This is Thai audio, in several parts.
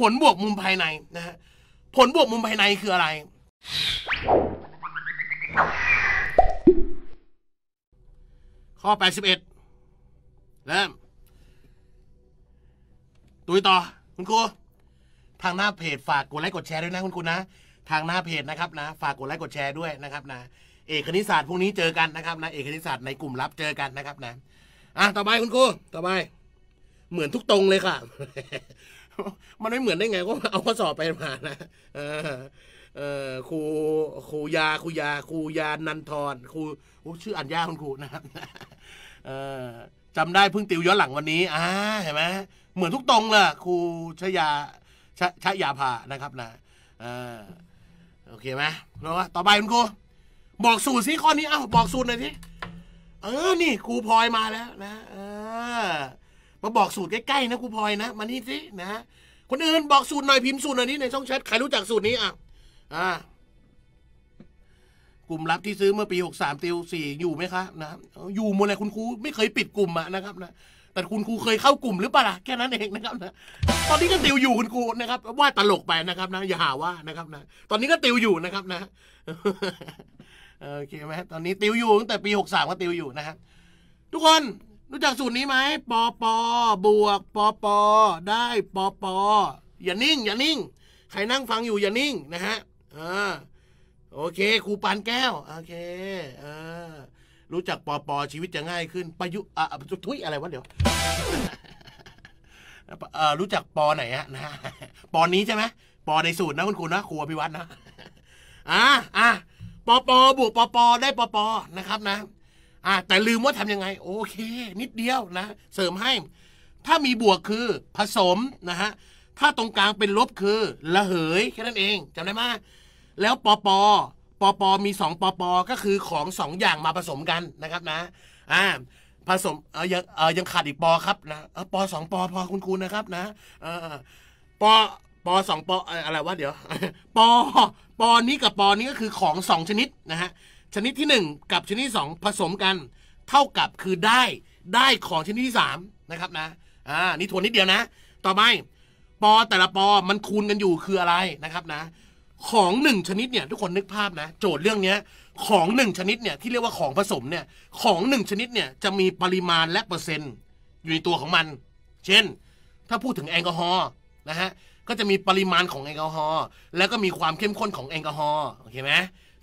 ผลบวกมุมภายในนะฮะผลบวกมุมภายในคืออะไร ข้อ 81 เริ่มตุยต่อ คุณครูทางหน้าเพจฝากกดไลค์กดแชร์ด้วยนะคุณครูนะ ทางหน้าเพจนะครับนะ ฝากกดไลค์กดแชร์ด้วยนะครับนะเอกคณิตศาสตร์พรุ่งนี้เจอกันนะครับนะเอกคณิตศาสตร์ในกลุ่มลับเจอกันนะครับนะอะต่อไปคุณครูต่อไป เหมือนทุกตรงเลยค่ะ มันไม่เหมือนได้ไงก็เอาข้อสอบไปมานะเออเออครูครูยาครูยาครูยานันทรครูชื่ออัญญาคุณครูนะครับเออจำได้เพิ่งติวย้อนหลังวันนี้อ่าเห็นไหมเหมือนทุกตรงเลยครูชยาชชยาภานะครับนะเออโอเคไหมแล้วต่อไปคุณครูบอกสูตรสิข้อนี้เอ้าบอกสูตรหน่อยสิเออนี่ครูพลอยมาแล้วนะ เออ มาบอกสูตรใกล้ๆนะครูพลอยนะมานี่สินะ คนอื่นบอกสูตรหน่อยพิมพ์สูตรหน่อยนี่ในช่องแชทใครรู้จักสูตรนี้อะอ่ากลุ่มลับที่ซื้อเมื่อปีหกสามติวสี่อยู่ไหมคะนะอยู่หมดเลยคุณครูไม่เคยปิดกลุ่มอะนะครับนะแต่คุณครูเคยเข้ากลุ่มหรือเปล่าแค่นั้นเองนะครับนะตอนนี้ก็ติวอยู่คุณครูนะครับว่าตลกไปนะครับนะอย่าหาว่านะครับนะตอนนี้ก็ติวอยู่นะครับนะโอเคไหมตอนนี้ติวอยู่ตั้งแต่ปีหกสามก็ติวอยู่นะครับทุกคน รู้จักสูตรนี้ไหมปอปอบวกปอปอได้ปอปออย่านิ่ง อย่านิ่ง ใครนั่งฟังอยู่อย่านิ่งนะฮะอ่าโอเคครูปานแก้ว โอเคอ่ารู้จักปอปอชีวิตจะง่ายขึ้น ประยุอะทุยอะไรวะเดี๋ยวเออรู้จักปอไหนฮะนะปอนี้ใช่ไหมปอในสูตรนะคุณครูนะครูอภิวัตนะอ่าอะปอปอบวกปอปอได้ปอปอนะครับนะ อ่าแต่ลืมว่าทำยังไง โอเค นิดเดียวนะ เสริมให้ ถ้ามีบวกคือผสมนะฮะถ้าตรงกลางเป็นลบคือละเหยแค่นั้นเองจำได้ไหมแล้วปอปอปอปอมีสองปอปอก็คือของสองอย่างมาผสมกันนะครับนะอ่าผสมเออยังเออยังขาดอีกปอครับนะเออปอสองปอพอคุณครูนะครับนะเออปอปอสองปอเอ่ออะไรวะเดี๋ยวปอปอนี้กับปอนี้ก็คือของสองชนิดนะฮะ ชนิดที่หนึ่งกับชนิดที่สองผสมกัน เท่ากับคือได้ได้ของชนิดที่สามนะครับนะอ่านี่ทวนนิดเดียวนะ ต่อไปปอแต่ละปอมันคูณกันอยู่คืออะไรนะครับนะ ของหนึ่งชนิดเนี่ยทุกคนนึกภาพนะ โจทย์เรื่องเนี้ยของหนึ่งชนิดเนี่ยที่เรียกว่าของผสมเนี่ยของหนึ่งชนิดเนี่ยจะมีปริมาณและเปอร์เซ็นต์อยู่ในตัวของมัน เช่น ถ้าพูดถึงแอลกอฮอล์นะฮะก็จะมีปริมาณของแอลกอฮอล์แล้วก็มีความเข้มข้นของแอลกอฮอล์โอเคไหม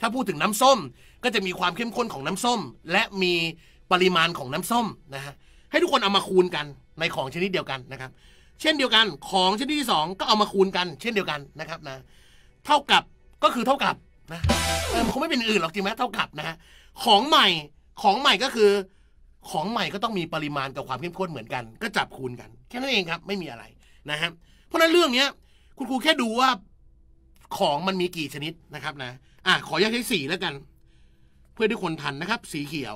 ถ้าพูดถึงน้ำส้มก็จะมีความเข้มข้นของน้ำส้ม และมีปริมาณของน้ำส้มนะฮะให้ทุกคนเอามาคูณกันในของชนิดเดียวกันนะครับ เช่นเดียวกันของชนิดที่สองก็เอามาคูณกัน เช่นเดียวกันนะครับนะเท่ากับก็คือเท่ากับนะเออมันคงไม่เป็นอื่นหรอกจริงไหมเท่ากับนะฮะของใหม่ของใหม่ก็คือ ของใหม่ก็ต้องมีปริมาณกับความเข้มข้นเหมือนกัน ก็จับคูณกันแค่นั้นเองครับ ไม่มีอะไรนะฮะเพราะฉะนั้นเรื่องเนี้ยคุณครูแค่ดูว่าของมันมีกี่ชนิดนะครับนะ อะขออนุญาตใช้สีแล้วกัน เพื่อทุกคนทันนะครับ สีเขียว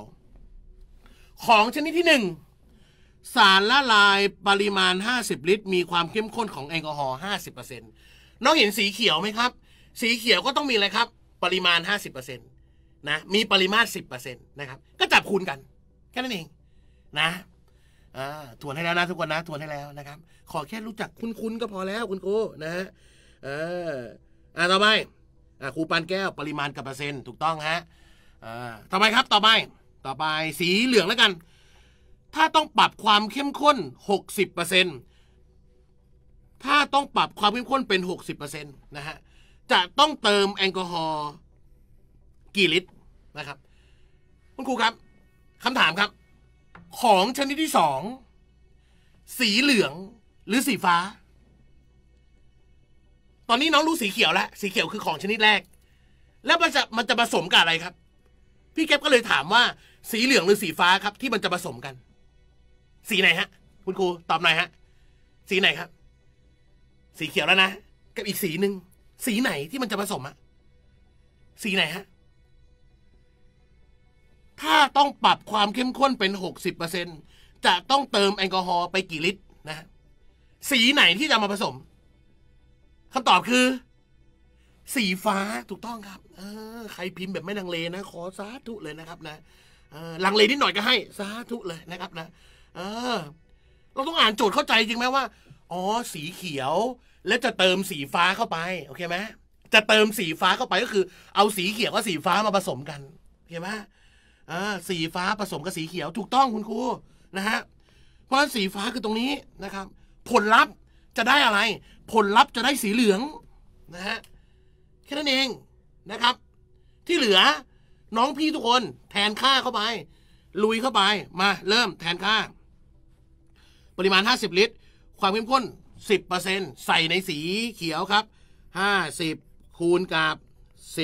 ของชนิดที่หนึ่งสารละลายปริมาณ 50 ลิตร มีความเข้มข้นของแอลกอฮอล์50%น้องเห็นสีเขียวไหมครับ สีเขียวก็ต้องมีอะไรครับ ปริมาณ 50%นะมีปริมาตร 10%นะครับ ก็จับคูณกัน แค่นั้นเองนะอ่าทวนให้แล้วนะทุกคนนะทวนให้แล้วนะครับ ขอแค่รู้จักคุ้นๆก็พอแล้วคุณครูนะฮะเอออ่าต่อไป ครูปานแก้วปริมาณกับเปอร์เซ็นต์ถูกต้องฮะต่อไปครับต่อไปต่อไปสีเหลืองแล้วกัน ถ้าต้องปรับความเข้มข้น 60%ถ้าต้องปรับความเข้มข้นเป็น 60%นะฮะจะต้องเติมแอลกอฮอล์กี่ลิตรนะครับ คุณครูครับคำถามครับ ของชนิดที่สองสีเหลืองหรือสีฟ้า อนนี้น้องรู้สีเขียวแล้วสีเขียวคือของชนิดแรก แล้วมันจะมันจะผสมกับอะไรครับ พี่แก๊ปก็เลยถามว่า สีเหลืองหรือสีฟ้าครับ ที่มันจะผสมกัน สีไหนฮะ คุณครูตอบหน่อยฮะ สีไหนครับ สีเขียวแล้วนะกับอีกสีหนึ่งสีไหนที่มันจะผสมอะสีไหนฮะถ้าต้องปรับความเข้มข้นเป็นหกสิบเปอร์เซ็นจะต้องเติมแอลกอฮอล์ไปกี่ลิตรนะฮะสีไหนที่จะมาผสม คำตอบคือ สีฟ้าถูกต้องครับ เออ ใครพิมพ์แบบไม่ลังเลนะ ขอสาธุเลยนะครับนะลังเลนิดหน่อยก็ให้สาธุเลยนะครับนะ เออ เราต้องอ่านโจทย์เข้าใจจริงไหมว่า อ๋อ สีเขียว แล้วจะเติมสีฟ้าเข้าไป โอเคไหมจะเติมสีฟ้าเข้าไปก็คือ เอาสีเขียวกับสีฟ้ามาผสมกันโอเคไหมอ่าสีฟ้าผสมกับสีเขียวถูกต้องคุณครูนะฮะเพราะสีฟ้าคือตรงนี้นะครับ ผลลัพธ์จะได้อะไร ผลลัพธ์จะได้สีเหลืองนะฮะแค่นั้นเองนะครับ ที่เหลือน้องพี่ทุกคนแทนค่าเข้าไป ลุยเข้าไปมาเริ่มแทนค่า ปริมาณ 50 ลิตร ความเข้มข้น 10%ใส่ในสีเขียวครับ 50 คูณกับ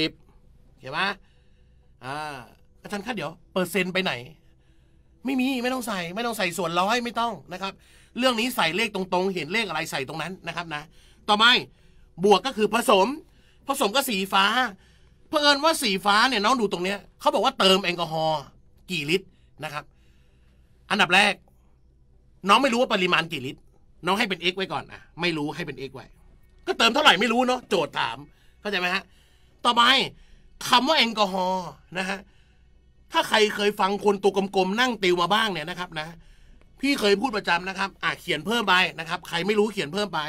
10 เห็นไหมอ่าอาจารย์คะเดี๋ยว เปอร์เซ็นต์ไปไหน ไม่มีไม่ต้องใส่ไม่ต้องใส่ส่วนร้อยไม่ต้องนะครับ เรื่องนี้ใส่เลขตรงๆ เห็นเลขอะไรใส่ตรงนั้นนะครับนะ ต่อไปบวกก็คือผสม ผสมก็สีฟ้าเพื่อนว่าสีฟ้าเนี่ยน้องดูตรงเนี้ยเขาบอกว่าเติมแอลกอฮอล์กี่ลิตรนะครับ อันดับแรก น้องไม่รู้ว่าปริมาณกี่ลิตร น้องให้เป็น x ไว้ก่อนนะไม่รู้ให้เป็น x ไว้ ก็เติมเท่าไหร่ไม่รู้เนาะโจทย์ถามเข้าใจไหมฮะต่อไปคำว่าแอลกอฮอล์นะฮะ ถ้าใครเคยฟังคนตัวกลมๆนั่งติวมาบ้างเนี่ยนะครับนะ พี่เคยพูดประจำนะครับ อะเขียนเพิ่มไปนะครับ ใครไม่รู้เขียนเพิ่มไป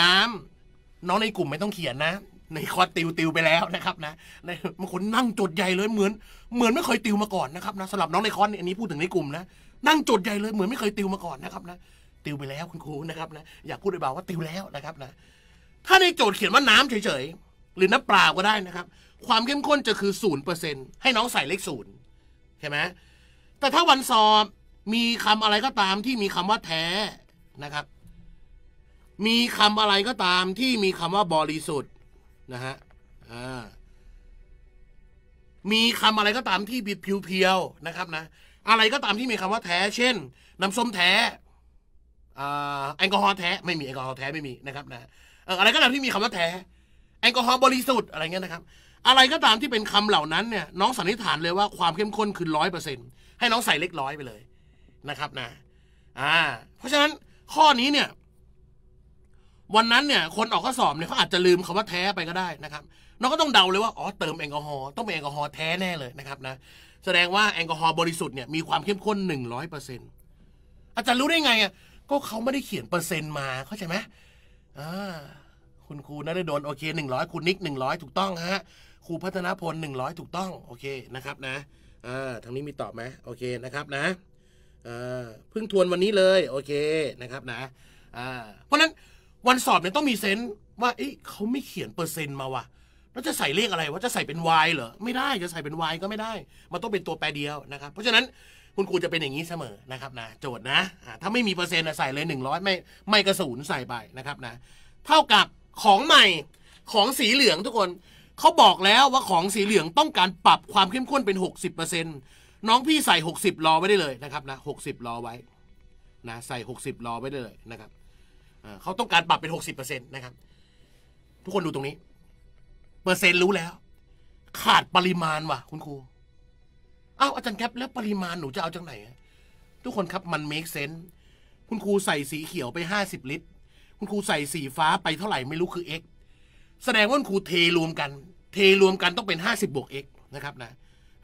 น้ำน้องในกลุ่มไม่ต้องเขียนนะ ในคอร์สติวติวไปแล้วนะครับนะในบางคนนั่งจดใหญ่เลยเหมือน เหมือนไม่เคยติวมาก่อนนะครับนะสำหรับน้องในคอร์สเนี่ยอันนี้พูดถึงในกลุ่มนะนั่งจดใหญ่เลยเหมือนไม่เคยติวมาก่อนนะครับนะติวไปแล้วคุณครูนะครับนะอยากพูดไปเบาว่าติวแล้วนะครับนะถ้าในโจทย์เขียนว่าน้ำเฉยๆ หรือน้ำเปล่าก็ได้นะครับ ความเข้มข้นจะคือศูนย์เปอร์เซ็นให้น้องใส่เลขศูนย์ใช่ไหมแต่ถ้าวันสอบมีคำอะไรก็ตามที่มีคำว่าแท้นะครับ มีคำอะไรก็ตามที่มีคำว่าบริสุทธิ์นะฮะมีคำอะไรก็ตามที่บิดเพียวๆนะครับนะ อะไรก็ตามที่มีคำว่าแท้ เช่นน้ำส้มแท้แอลกอฮอล์แท้ไม่มีแอลกอฮอล์แท้ไม่มีนะครับนะเอ่ออะไรก็ตามที่มีคำว่าแท้ แอลกอฮอล์บริสุทธิ์อะไรเงี้ยนะครับ อะไรก็ตามที่เป็นคำเหล่านั้นเนี่ยน้องสันนิษฐานเลยว่าความเข้มข้นคือร้อยเปอร์เซ็นต์ให้น้องใส่เล็กร้อยไปเลยนะครับนะอ่า เพราะฉะนั้นข้อนี้เนี่ย วันนั้นเนี่ย คนออกข้อสอบเนี่ยเขาอาจจะลืมคำว่าแท้ไปก็ได้นะครับน้องก็ต้องเดาเลยว่าอ๋อเติมแอลกอฮอล์ต้องเป็นแอลกอฮอล์แท้แน่เลยนะครับนะแสดงว่าแอลกอฮอล์บริสุทธิ์เนี่ยมีความเข้มข้นหนึ่งร้อยเปอร์เซ็นต์อาจารย์รู้ได้ไงอะก็เขาไม่ได้เขียนเปอร์เซ็นต์มาเข้าใจไหมอ่า คุณครูนฤดลโอเคหนึ่งร้อยคุณนิกหนึ่งร้อยถูกต้องฮะครูพัฒนพลหนึ่งร้อยถูกต้องโอเคนะครับนะเออทางนี้มีตอบไหมโอเคนะครับนะเออเพิ่งทวนวันนี้เลยโอเคนะครับนะอ่าเพราะนั้นวันสอบเนี่ยต้องมีเซนส์ว่าเอ๊ะเขาไม่เขียนเปอร์เซ็นต์มาว่ะแล้วจะใส่เลขอะไรว่าจะใส่เป็น y เหรอไม่ได้จะใส่เป็น y ก็ไม่ได้ มันต้องเป็นตัวแปรเดียวนะครับ เพราะฉะนั้นคุณครูจะเป็นอย่างนี้เสมอนะครับนะโจทย์นะ ถ้าไม่มีเปอร์เซ็นต์ใส่เลยหนึ่งร้อยไม่ไม่กระสูนใส่ไปนะครับนะ เท่ากับ ของใหม่ของสีเหลืองทุกคนเขาบอกแล้วว่าของสีเหลืองต้องการปรับความเข้มข้นเป็นหกสิบเปอร์เซ็นน้องพี่ใส่หกสิบรอไว้ได้เลยนะครับนะหกสิบรอไว้นะใส่หกสิบรอไว้ได้เลยนะครับเขาต้องการปรับเป็นหกสิบเปอร์เซ็นตนะครับ ทุกคนดูตรงนี้ เปอร์เซ็นต์รู้แล้ว ขาดปริมาณว่ะ คุณครูอ้าวอาจารย์แคปแล้วปริมาณหนูจะเอาจากไหน ทุกคนครับมัน make sense คุณครูใส่สีเขียวไปห้าสิบลิตร คุณครูใส่สีฟ้าไปเท่าไหร่ไม่รู้คือ x แสดงว่าคุณครูเทรวมกัน เทรวมกันต้องเป็นห้าสิบบวก x นะครับนะ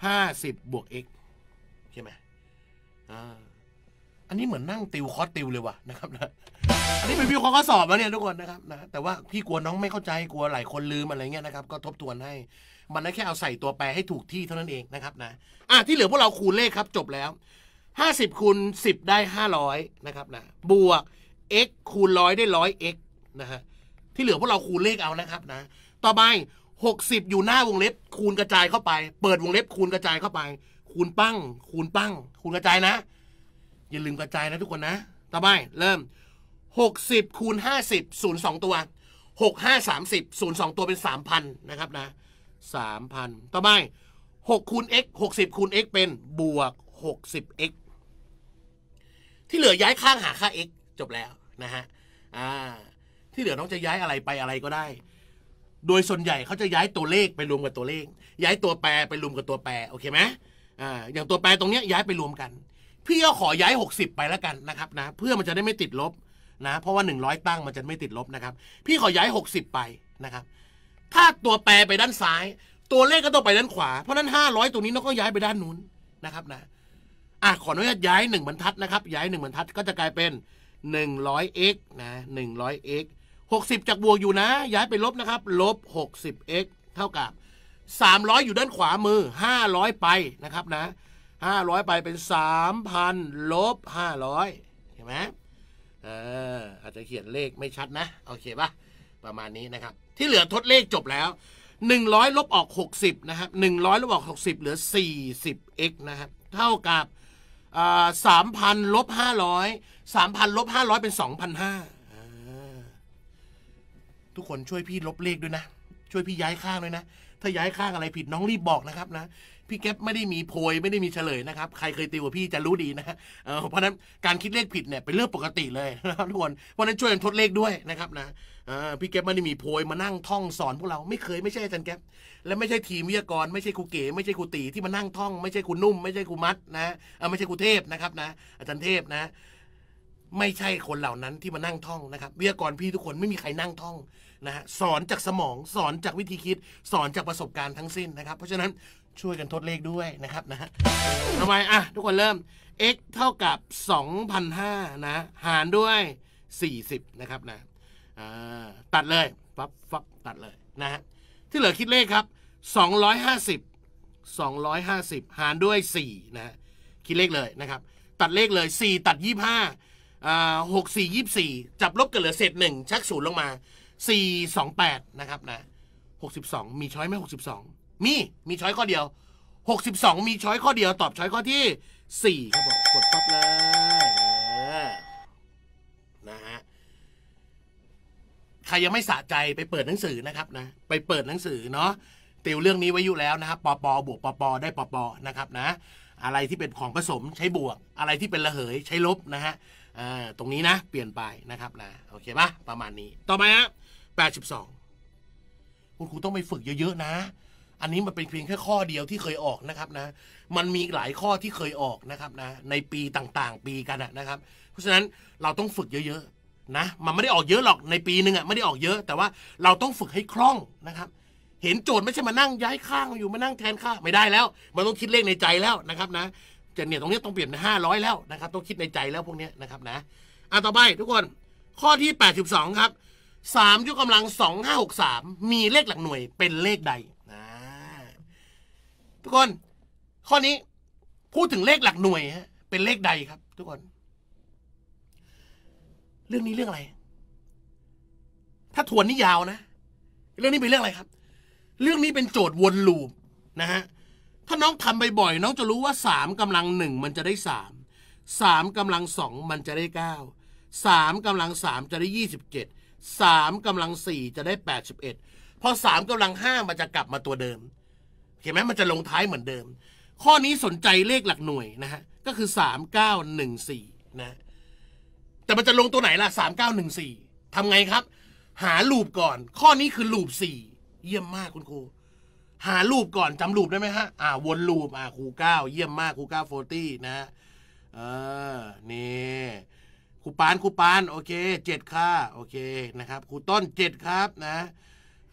ห้าสิบบวก x ใช่ไหมอ่าอันนี้เหมือนนั่งติวคอร์สติวเลยว่ะนะครับนะอันนี้เป็นวิวข้อสอบแล้วเนี่ยทุกคนนะครับนะแต่ว่าพี่กลัวน้องไม่เข้าใจกลัวหลายคนลืมอะไรเงี้ยนะครับก็ทบทวนให้ มันได้แค่เอาใส่ตัวแปรให้ถูกที่เท่านั้นเองนะครับนะอะที่เหลือพวกเราคูณเลขครับจบแล้วห้าสิบคูณสิบได้ห้าร้อยนะครับนะบวก x คูณร้อยได้ร้อย x นะฮะที่เหลือพวกเราคูณเลขเอานะครับนะ ต่อไปหกสิบอยู่หน้าวงเล็บ คูณกระจายเข้าไป เปิดวงเล็บคูณกระจายเข้าไป คูณปั้ง คูณปั้ง คูณกระจายนะ อย่าลืมกระจายนะทุกคนนะ ต่อไปเริ่มหกสิบคูณห้าสิบศูนย์สองตัวหกห้าสามสิบศูนย์สองตัวเป็นสามพันนะครับนะสามพันต่อไปหกคูณ x หกสิบคูณ x เป็นบวกหกสิบ x ที่เหลือย้ายข้างหาค่า x จบแล้ว นะฮะอ่าที่เหลือน้องจะย้ายอะไรไปอะไรก็ได้ โดยส่วนใหญ่เขาจะย้ายตัวเลขไปรวมกับตัวเลข ย้ายตัวแปรไปรวมกับตัวแปรโอเคไหมอ่าอย่างตัวแปรตรงเนี้ยย้ายไปรวมกัน พี่ก็ขอย้ายหกสิบไปแล้วกันนะครับนะเพื่อมันจะได้ไม่ติดลบนะเพราะว่าหนึ่งร้อยตั้งมันจะไม่ติดลบนะครับ พี่ขอย้ายหกสิบไปนะครับ ถ้าตัวแปรไปด้านซ้าย ตัวเลขก็ต้องไปด้านขวา เพราะนั้นห้าร้อยตัวนี้น้องก็ย้ายไปด้านนู้นนะครับนะอะขออนุญาตย้ายหนึ่งบรรทัดนะครับ ย้ายหนึ่งบรรทัดก็จะกลายเป็น หนึ่งร้อย x นะหนึ่งร้อย x 60 จากบวกอยู่นะ ย้ายไปลบนะครับลบ 60x เท่ากับ 300 อยู่ด้านขวามือ 500 ไปนะครับนะ 500 ไปเป็น 3,000ลบ500 เห็นไหมเอออาจจะเขียนเลขไม่ชัดนะ โอเคปะประมาณนี้นะครับ ที่เหลือทดเลขจบแล้ว 100 ลบออก 60 นะครับ 100 ลบออก 60 เหลือ 40x นะครับ เท่ากับ สามพันลบห้าร้อยสามพันลบห้าร้อยเป็นสองพันห้าทุกคนช่วยพี่ลบเลขด้วยนะ ช่วยพี่ย้ายข้างด้วยนะ ถ้าย้ายข้างอะไรผิดน้องรีบบอกนะครับนะ พี่แก๊ปไม่ได้มีโพยไม่ได้มีเฉลยนะครับ ใครเคยติวกับพี่จะรู้ดีนะเเพราะนั้นการคิดเลขผิดเนี่ยเป็นเรื่องปกติเลยนะครับทุกคนเพราะนั้นช่วยกันทดเลขด้วยนะครับนะพี่แก๊ปไม่ได้มีโพยมานั่งท่องสอนพวกเราไม่เคยไม่ใช่อาจารย์แก๊ปและไม่ใช่ทีมวิทยากรไม่ใช่ครูเก๋ไม่ใช่ครูตีที่มานั่งท่อง ไม่ใช่ครูนุ่มไม่ใช่ครูมัดนะไม่ใช่ครูเทพนะครับนะ อาจารย์เทพนะไม่ใช่คนเหล่านั้นที่มานั่งท่องนะครับวิทยากรพี่ทุกคนไม่มีใครนั่งท่องนะฮะสอนจากสมองสอนจากวิธีคิด สอนจากประสบการณ์ทั้งสิ้นนะครับ เพราะฉะนั้น ช่วยกันทดเลขด้วยนะครับนะฮะทำไมอะทุกคนเริ่ม x เท่ากับ2,005นะ หารด้วย 40 นะครับนะตัดเลยฟับฟับตัดเลยนะฮะที่เหลือคิดเลขครับ 250 250 หารด้วย 4 นะคิดเลขเลยนะครับ ตัดเลขเลย 4 ตัด 25อ่า6 4 24จับลบกันเหลือเศษ1ชักศูนย์ลงมา 4 2 8 นะครับนะ 62 มีช้อยไหม62 มีมีช้อยข้อเดียว 62 มีช้อยข้อเดียวตอบช้อยข้อที่ 4 ครับผมกดปั๊บเลยนะฮะใครยังไม่สะใจไปเปิดหนังสือนะครับนะ ไปเปิดหนังสือเนาะติวเรื่องนี้ไว้อยู่แล้วนะครับปปบวกปปได้ปปนะครับนะ อะไรที่เป็นของผสมใช้บวก อะไรที่เป็นระเหยใช้ลบนะฮะอ่าตรงนี้นะ เปลี่ยนไปนะครับนะโอเคปะประมาณนี้ ต่อไปฮะแปดสิบสองคุณครูต้องไปฝึกเยอะๆนะ อันนี้มันเป็นเพียงแค่ข้อเดียวที่เคยออกนะครับนะ มันมีหลายข้อที่เคยออกนะครับนะ ในปีต่างๆ ปีกันนะครับ เพราะฉะนั้นเราต้องฝึกเยอะๆนะ มันไม่ได้ออกเยอะหรอกในปีหนึ่งอะไม่ได้ออกเยอะ แต่ว่าเราต้องฝึกให้คล่องนะครับ เห็นโจทย์ไม่ใช่มานั่งย้ายข้างอยู่มานั่งแทนข้างไม่ได้แล้ว มันต้องคิดเลขในใจแล้วนะครับนะจะเนี่ยตรงนี้ต้องเปลี่ยนห้าร้อยแล้วนะครับ ต้องคิดในใจแล้วพวกนี้นะครับนะอะต่อไปทุกคนข้อที่แปดสิบสองครับสามยกกำลังสองห้าหกสามมีเลขหลักหน่วยเป็นเลขใด ทุกคน ข้อนี้พูดถึงเลขหลักหน่วยฮะเป็นเลขใดครับ ทุกคน เรื่องนี้เรื่องอะไร ถ้าทวนนี่ยาวนะ เรื่องนี้เป็นเรื่องอะไรครับ เรื่องนี้เป็นโจทย์วนลูปนะฮะถ้าน้องทำบ่อยๆน้องจะรู้ว่าสามกำลังหนึ่งมันจะได้สามสามกำลังสองมันจะได้เก้าสามกำลังสามจะได้ยี่สิบเจ็ดสามกำลังสี่จะได้แปดสิบเอ็ดพอสามกำลังห้ามันจะกลับมาตัวเดิม เห็นไหมมันจะลงท้ายเหมือนเดิม ข้อนี้สนใจเลขหลักหน่วยนะฮะก็คือสามเก้าหนึ่งสี่นะ แต่มันจะลงตัวไหนล่ะสามเก้าหนึ่งสี่ทำไงครับ หาลูปก่อน ข้อนี้คือลูปสี่เยี่ยมมากคุณครู หารูปก่อนจำรูปได้ไหมฮะ อ่าวนรูปอ่าครูเก้าเยี่ยมมากครูเก้าโฟตี้นะเออนี่ครูปานครูปานโอเคเจ็ดค่าโอเคนะครับครูต้นเจ็ดครับนะ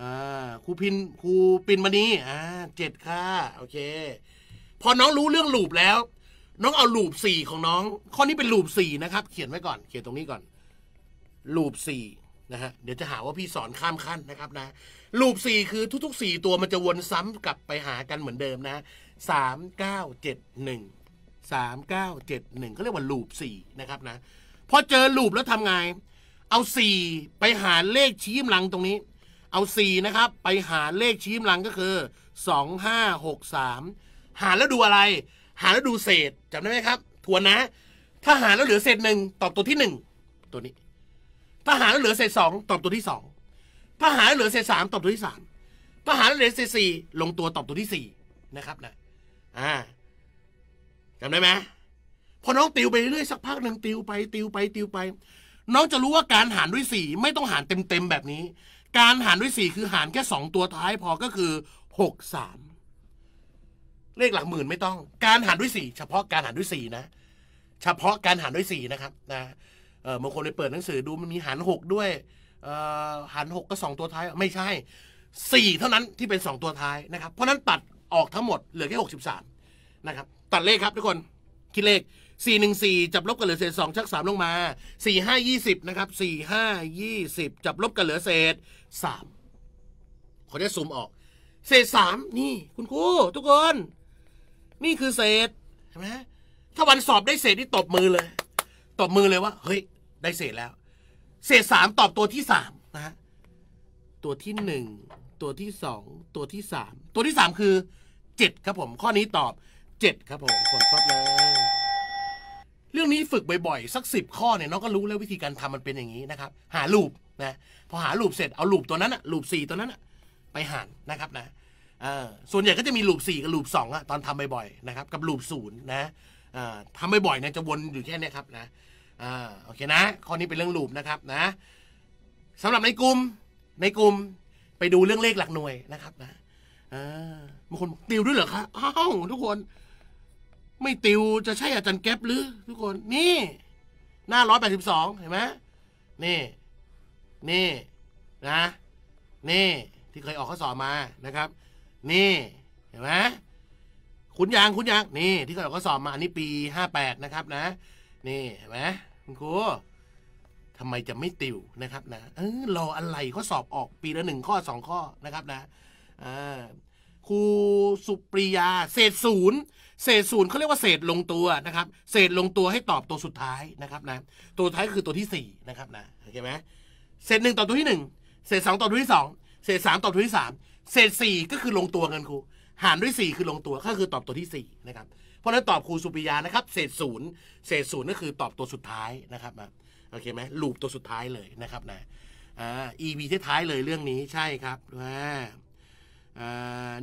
อ่าครูพินครูปินมานีอ่าเจ็ดค่าโอเค พอน้องรู้เรื่องลูปแล้ว น้องเอาลูปสี่ของน้อง ข้อนี้เป็นลูปสี่นะครับ เขียนไว้ก่อน เขียนตรงนี้ก่อนลูปสี่นะฮะเดี๋ยวจะหาว่าพี่สอนข้ามขั้นนะครับนะลูปสี่คือทุกๆสี่ตัวมันจะวนซ้ำกลับไปหากันเหมือนเดิมนะสามเก้าเจ็ดหนึ่งสามเก้าเจ็ดหนึ่งเขาเรียกว่าลูปสี่นะครับนะพอเจอลูปแล้วทำไง เอาสี่ไปหาเลขชี้มลังตรงนี้ เอาสี่นะครับ ไปหาเลขชี้มลังก็คือสองห้าหกสามหาแล้วดูอะไร หาแล้วดูเศษจำได้ไหมครับ ทวนนะ ถ้าหาแล้วเหลือเศษหนึ่งตอบตัวที่หนึ่งตัวนี้ ถ้าหาแล้วเหลือเศษสองตอบตัวที่สองถ้าหาแล้วเหลือเศษสามตอบตัวที่สามถ้าหาแล้วเหลือเศษสี่ลงตัวตอบตัวที่สี่นะครับนะอ่าจำได้ไหมพอน้องติวไปเรื่อยสักพักหนึ่งติวไปติวไปติวไป น้องจะรู้ว่าการหารด้วยสี่ไม่ต้องหารเต็มๆแบบนี้ การหารด้วยสี่คือหารแค่สองตัวท้ายพอก็คือหกสามเลขหลักหมื่นไม่ต้อง การหารด้วยสี่เฉพาะการหารด้วยสี่นะ เฉพาะการหารด้วยสี่นะครับนะเออบางคนไปเปิดหนังสือดูมันมีหารหกด้วยหารหกก็สองตัวท้ายไม่ใช่สี่เท่านั้นที่เป็นสองตัวท้ายนะครับ เพราะนั้นตัดออกทั้งหมดเหลือแค่หกสิบสามนะครับ ตัดเลขครับทุกคนคิดเลข สี่หนึ่งสี่จับลบกันเหลือเศษสองชักสามลงมาสี่ห้ายี่สิบนะครับสี่ห้ายี่สิบจับลบกันเหลือเศษสามขอจะซูมออก เศษสามนี่คุณครูทุกคน นี่คือเศษเห็นไหมถ้าวันสอบได้เศษนี่ตบมือเลย ตบมือเลยว่า เฮ้ย ได้เศษแล้ว เศษสามตอบตัวที่สามนะฮะตัวที่หนึ่งตัวที่สองตัวที่สามตัวที่สามคือเจ็ดครับผม ข้อนี้ตอบเจ็ดครับผมผลปั๊บเลย รื่องนี้ฝึกบ่อยๆ สักสิบข้อเนี่ยน้องก็รู้แล้ววิธีการทำมันเป็นอย่างนี้นะครับ หาลูปนะพอหาลูปเสร็จเอาลูปตัวนั้นอะลูปสี่ตัวนั้นอะไปหารนะครับนะส่วนใหญ่ก็จะมีลูปสี่กับลูปสองอะตอนทำบ่อยๆนะครับกับลูปศูนย์นะทำบ่อยๆเนี่ยจะวนอยู่แค่นี้ครับนะโอเคนะข้อนี้เป็นเรื่องลูปนะครับนะสำหรับในกลุ่มในกลุ่มไปดูเรื่องเลขหลักหน่วยนะครับนะบางคนติวด้วยเหรอคะอ้าวทุกคน ไม่ติวจะใช่อาจารย์แก๊ปหรือ ทุกคน นี่ หน้าร้อยแปดสิบสองเห็นไหมนี่ นี่นะ นี่ ที่เคยออกข้อสอบมานะครับ นี่ เห็นไหมคุณยางคุณยางนี่ ที่เคยออกข้อสอบมาอันนี้ปีห้าแปดนะครับนะ นี่เห็นไหมคุณครูทำไมจะไม่ติวนะครับนะเออรออะไรข้อสอบออกปีละหนึ่งข้อสองข้อนะครับนะอ่าครูสุปริยาเศษศูนย์ เศษศูนย์เขาเรียกว่าเศษลงตัวนะครับ เศษลงตัวให้ตอบตัวสุดท้ายนะครับนะ ตัวท้ายคือตัวที่สี่นะครับนะโอเคไหมเศษหนึ่งตอบตัวที่หนึ่งเศษสองตอบตัวที่สองเศษสามตอบตัวที่สามเศษสี่ก็คือลงตัวเงินครูหารด้วยสี่คือลงตัวก็คือตอบตัวที่สี่นะครับ เพราะฉะนั้นตอบครูสุปิยานะครับ เศษศูนย์เศษศูนย์ก็คือตอบตัวสุดท้ายนะครับนะโอเคไหมลูปตัวสุดท้ายเลยนะครับนะอ่า EP ท้ายเลยเรื่องนี้ใช่ครับอ่าอ่า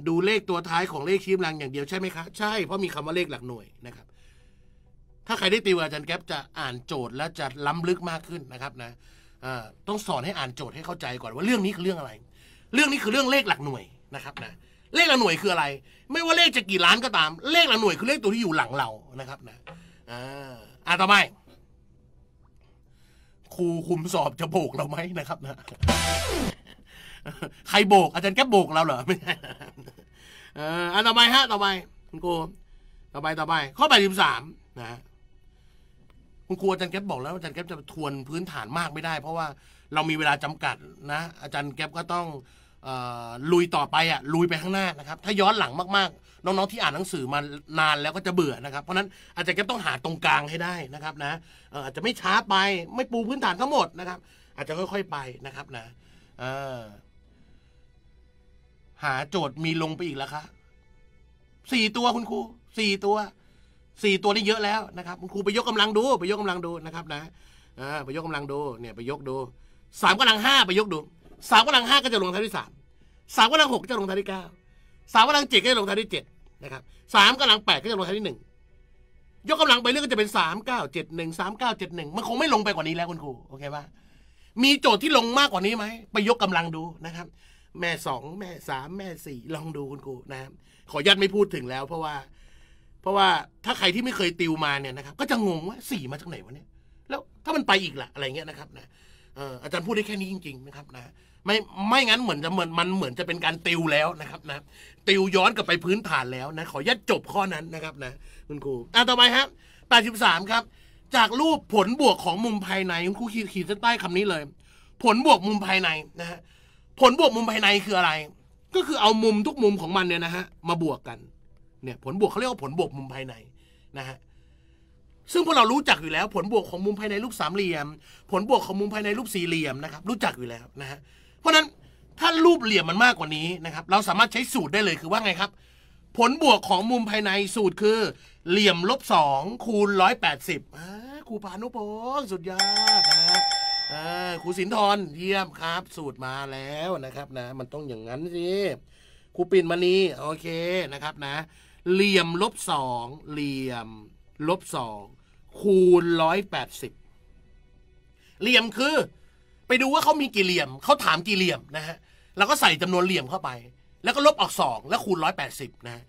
ดูเลขตัวท้ายของเลขชี้กำลังอย่างเดียวใช่ไหมคะใช่เพราะมีคำว่าเลขหลักหน่วยนะครับ ถ้าใครได้ติวอาจารย์แก๊ปจะอ่านโจทย์และจะล้ำลึกมากขึ้นนะครับนะต้องสอนให้อ่านโจทย์ให้เข้าใจก่อนว่าเรื่องนี้คือเรื่องอะไร เรื่องนี้คือเรื่องเลขหลักหน่วยนะครับนะเลขหลักหน่วยคืออะไร ไม่ว่าเลขจะกี่ล้านก็ตาม เลขหลักหน่วยคือเลขตัวที่อยู่หลังเรานะครับนะอ่าอ่าต่อไปครูคุมสอบจะโบกเราไหมนะครับนะ ใครโบก อาจารย์แก๊ปโบกเราเหรอไม่ใช่เอออันต่อไปฮะต่อไปคุณครูต่อไปต่อไป ข้อแปดสิบสามนะฮะคุณครูอาจารย์แก๊ปบอกแล้วอาจารย์แก๊ปจะทวนพื้นฐานมากไม่ได้ เพราะว่าเรามีเวลาจำกัดนะ อาจารย์แก๊ปก็ต้องลุยต่อไปอะลุยไปข้างหน้านะครับ ถ้าย้อนหลังมากๆ น้องๆที่อ่านหนังสือมานานแล้วก็จะเบื่อนะครับ เพราะฉะนั้นอาจารย์แก๊ปต้องหาตรงกลางให้ได้นะครับนะเอ่ออาจจะไม่ช้าไปไม่ปูพื้นฐานทั้งหมดนะครับ อาจจะค่อยๆไปนะครับนะเออ หาโจทย์มีลงไปอีกแล้วคะสี่ตัวคุณครูสี่ตัวสี่ตัวนี่เยอะแล้วนะครับ คุณครูไปยกกำลังดูไปยกกำลังดูนะครับนะอ่าไปยกกำลังดูเนี่ยไปยกดูสามกำลังห้าไปยกดูสามกำลังห้าก็จะลงท้ายที่สามสามกำลังหกก็จะลงท้ายที่เก้าสามกำลังเจ็ดก็จะลงท้ายที่เจ็ดนะครับสามกำลังแปดก็จะลงท้ายที่หนึ่งยกกำลังไปเรื่อยก็จะเป็นสามเก้าเจ็ดหนึ่งสามเก้าเจ็ดหนึ่งมันคงไม่ลงไปกว่านี้แล้วคุณครูโอเคปะมีโจทย์ที่ลงมากกว่านี้ไหมไปยกกำลังดูนะครับ แม่สองแม่สามแม่สี่ลองดูคุณครูนะครับขออนุญาตไม่พูดถึงแล้ว เพราะว่า เพราะว่าถ้าใครที่ไม่เคยติวมาเนี่ยนะครับ ก็จะงงว่าสี่มาจากไหนวะเนี่ย แล้วถ้ามันไปอีกล่ะอะไรเงี้ยนะครับนะอาจารย์พูดได้แค่นี้จริง ๆ นะครับนะไม่ไม่งั้นเหมือนจะเหมือนมันเหมือนจะเป็นการติวแล้วนะครับนะติวย้อนกลับไปพื้นฐานแล้วนะขออนุญาตจบข้อนั้นนะครับนะคุณครูอะต่อไปครับ83ครับ จากรูปผลบวกของมุมภายในคุณครูขีดเส้นใต้คำนี้เลย ผลบวกมุมภายในนะฮะ ผลบวกมุมภายในคืออะไร ก็คือเอามุมทุกมุมของมันเนี่ยนะฮะมาบวกกันเนี่ยผลบวกเขาเรียกว่าผลบวกมุมภายในนะฮะซึ่งพวกเรารู้จักอยู่แล้ว ผลบวกของมุมภายในรูปสามเหลี่ยม ผลบวกของมุมภายในรูปสี่เหลี่ยมนะครับรู้จักอยู่แล้วนะฮะเพราะฉะนั้นถ้ารูปเหลี่ยมมันมากกว่านี้นะครับเราสามารถใช้สูตรได้เลยคือว่าไงครับ ผลบวกของมุมภายในสูตรคือ เหลี่ยมลบสองคูณร้อยแปดสิบครูพานุพงศ์สุดยอดนะฮะ อ่าครูสินทรเยี่ยมครับ สูตรมาแล้วนะครับนะ มันต้องอย่างนั้นสิครูปิ่นมณีโอเคนะครับนะ เหลี่ยมลบสองเหลี่ยมลบสองคูณร้อยแปดสิบเหลี่ยมคือ ไปดูว่าเขามีกี่เหลี่ยมเขาถามกี่เหลี่ยมนะฮะเราก็ใส่จำนวนเหลี่ยมเข้าไป แล้วก็ลบออกสองแล้วคูณร้อยแปดสิบนะฮะ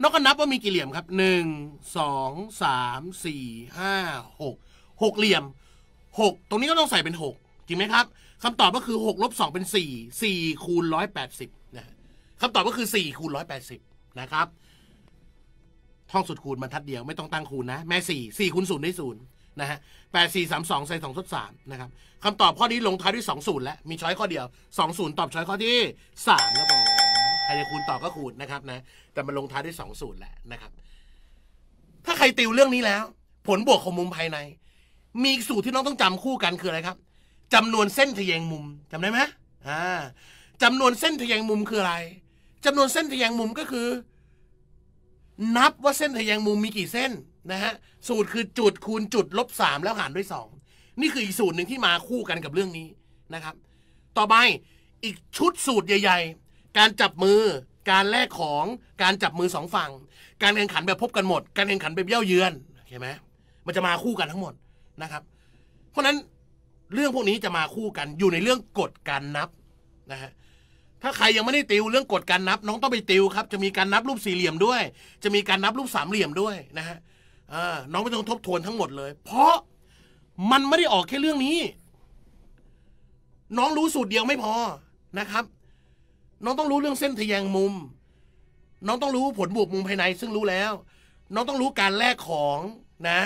นอกก็นับว่ามีกี่เหลี่ยมครับหนึ่งสองสามสี่ห้าหกหกเหลี่ยม หกตรงนี้ก็ต้องใส่เป็นหกจริงไหมครับคำตอบก็คือหกลบสองเป็นสี่สี่คูณร้อยแปดสิบนะคำตอบก็คือสี่คูณร้อยแปดสิบนะครับท่องสูตรคูณบรรทัดเดียวไม่ต้องตั้งคูณนะ แม่สี่สี่คูณศูนย์ได้ศูนย์นะฮะแปดสี่สามสองใส่สองทดสามนะครับคำตอบข้อนี้ลงท้ายด้วยสองศูนย์แล้วมีช้อยข้อเดียวสองศูนย์ตอบช้อยข้อที่สามครับผมใครจะคูณตอบก็คูณนะครับนะแต่มันลงท้ายด้วยสองศูนย์แหละนะครับ ถ้าใครติวเรื่องนี้แล้ว ผลบวกของมุมภายใน มีสูตรที่น้องต้องจำคู่กันคืออะไรครับจำนวนเส้นทะแยงมุมจำได้ไหมอ่าจำนวนเส้นทะแยงมุมคืออะไรจำนวนเส้นทะแยงมุมก็คือ นับว่าเส้นทะแยงมุมมีกี่เส้นนะฮะสูตรคือจุดคูณจุดลบสามแล้วหารด้วยสองนี่คืออีกสูตรหนึ่งที่มาคู่กันกับเรื่องนี้นะครับ ต่อไปอีกชุดสูตรใหญ่ ๆ การจับมือการแลกของการจับมือสองฝั่ง การแข่งขันแบบพบกันหมด การแข่งขันแบบเย่าเยือนเห็นไหมมันจะมาคู่กันทั้งหมด นะครับ เพราะนั้นเรื่องพวกนี้จะมาคู่กันอยู่ในเรื่องกฎการนับนะฮะถ้าใครยังไม่ได้ติวเรื่องกฎการนับ น้องต้องไปติวครับ จะมีการนับรูปสี่เหลี่ยมด้วย จะมีการนับรูปสามเหลี่ยมด้วยนะฮะอ่าน้องไม่ต้องทบทวนทั้งหมดเลย เพราะมันไม่ได้ออกแค่เรื่องนี้ น้องรู้สูตรเดียวไม่พอนะครับ น้องต้องรู้เรื่องเส้นทะแยงมุม น้องต้องรู้ผลบวกมุมภายในซึ่งรู้แล้ว น้องต้องรู้การแลกของนะ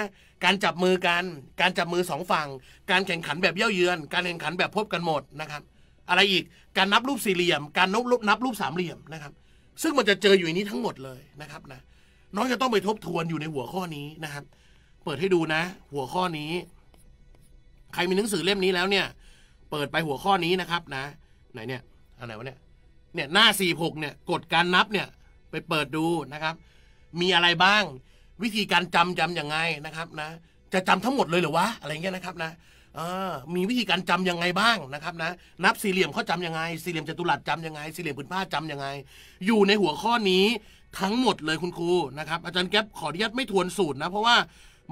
การจับมือกันการจับมือสองฝั่ง การแข่งขันแบบเย่าเยือน การแข่งขันแบบพบกันหมดนะครับ อะไรอีกการนับรูปสี่เหลี่ยม การนับรูปนับรูปสามเหลี่ยมนะครับ ซึ่งมันจะเจออยู่ในนี้ทั้งหมดเลยนะครับนะน้องจะต้องไปทบทวนอยู่ในหัวข้อนี้นะครับ เปิดให้ดูนะ หัวข้อนี้ ใครมีหนังสือเล่มนี้แล้วเนี่ย เปิดไปหัวข้อนี้นะครับนะ ไหนเนี่ยอะไรวะเนี่ยเนี่ยหน้าสี่หกเนี่ยกฎการนับเนี่ยไปเปิดดูนะครับ มีอะไรบ้าง วิธีการจำจำยังไงนะครับนะ จะจำทั้งหมดเลยหรือวะอะไรเงี้ยนะครับนะมีวิธีการจำยังไงบ้างนะครับนะนับสี่เหลี่ยมเขาจำยังไง สี่เหลี่ยมจัตุรัสจำยังไง สี่เหลี่ยมผืนผ้าจำยังไง อยู่ในหัวข้อนี้ทั้งหมดเลยคุณครูนะครับอาจารย์แก๊ปขออนุญาตไม่ทวนสูตรนะเพราะว่า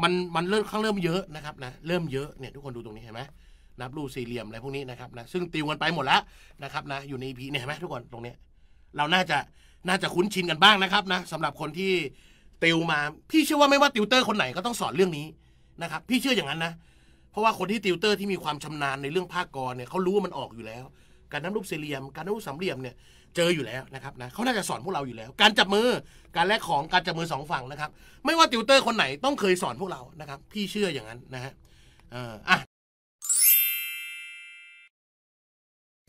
มันมันเริ่มข้างเริ่มเยอะนะครับนะเริ่มเยอะเนี่ยทุกคนดูตรงนี้เห็นไหมนับรูปสี่เหลี่ยมอะไรพวกนี้นะครับนะซึ่งติวกันไปหมดแล้วนะครับนะอยู่ใน EP เนี่ยเห็นไหมทุกคนตรงนี้ เราน่าจะน่าจะคุ้นชินกันบ้างนะครับนะสำหรับคนที่ ติวมา พี่เชื่อว่าไม่ว่าติวเตอร์คนไหนก็ต้องสอนเรื่องนี้นะครับ พี่เชื่ออย่างนั้นนะ เพราะว่าคนที่ติวเตอร์ที่มีความชำนาญในเรื่องภาค กเนี่ยเขารู้ว่ามันออกอยู่แล้ว การนับรูปสี่เหลี่ยม การนับรูปสามเหลี่ยมเนี่ยเจออยู่แล้วนะครับนะเขาน่าจะสอนพวกเราอยู่แล้ว การจับมือการแลกของการจับมือสองฝั่งนะครับ ไม่ว่าติวเตอร์คนไหนต้องเคยสอนพวกเรานะครับ พี่เชื่ออย่างนั้นนะฮะเอออะ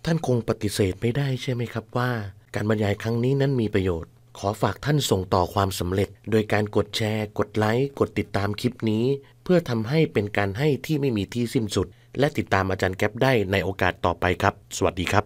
ท่านคงปฏิเสธไม่ได้ใช่ไหมครับว่า การบรรยายครั้งนี้นั้นมีประโยชน์ ขอฝากท่านส่งต่อความสำเร็จ โดยการกดแชร์ กดไลค์ กดติดตามคลิปนี้ เพื่อทำให้เป็นการให้ที่ไม่มีที่สิ้นสุด และติดตามอาจารย์แก๊ปได้ในโอกาสต่อไปครับ สวัสดีครับ